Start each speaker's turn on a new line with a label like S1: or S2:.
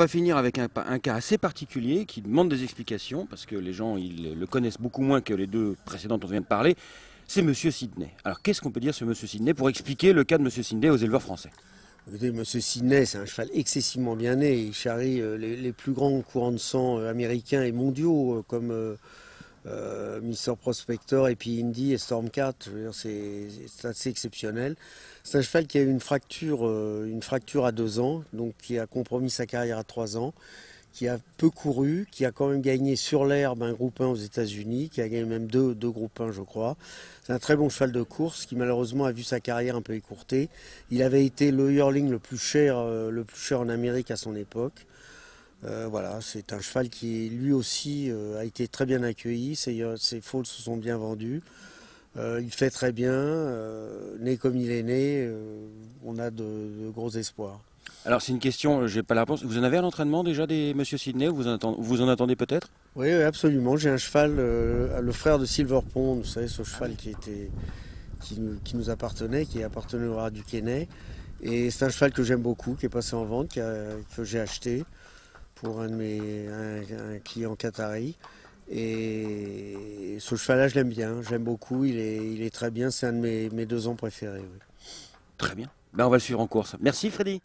S1: va finir avec un, cas assez particulier qui demande des explications parce que les gens ils le connaissent beaucoup moins que les deux précédentes dont on vient de parler. C'est Monsieur Sidney. Alors qu'est-ce qu'on peut dire sur Monsieur Sidney pour expliquer le cas de Monsieur Sidney aux éleveurs français?
S2: Écoutez, Monsieur Sidney, c'est un cheval excessivement bien né. Il charrie euh, les, les, plus grands courants de sang euh, américains et mondiaux, euh, comme euh, Mr. Prospector et puis Indy et Stormcat. C'est assez exceptionnel. C'est un cheval qui a eu une fracture, euh, une fracture à deux ans, donc qui a compromis sa carrière à trois ans, qui a peu couru, qui a quand même gagné sur l'herbe un groupe 1 aux États-Unis, qui a gagné même deux, deux groupes 1, je crois. C'est un très bon cheval de course qui malheureusement a vu sa carrière un peu écourtée. Il avait été le yearling le plus cher, euh, le plus cher en Amérique à son époque. Euh, voilà, c'est un cheval qui lui aussi euh, a été très bien accueilli. Ses, ses foals se sont bien vendus. Euh, il fait très bien, euh, né comme il est né, euh, on a de, de, gros espoirs.
S1: Alors c'est une question, j'ai pas la réponse. Vous en avez à l'entraînement déjà des Monsieur Sidney? Vous en attendez, vous en attendez peut-être?
S2: Oui, absolument. J'ai un cheval, euh, le frère de Silver Pond, vous savez, ce cheval qui était qui nous, qui nous appartenait, qui appartenait au rat du Kenney. Et c'est un cheval que j'aime beaucoup, qui est passé en vente, a, que j'ai acheté pour un de mes un, client qatari. Et ce cheval-là, je l'aime bien, j'aime beaucoup, il est, il est très bien, c'est un de mes, mes, deux ans préférés.
S1: Très bien. Ben, on va le suivre en course. Merci Freddy.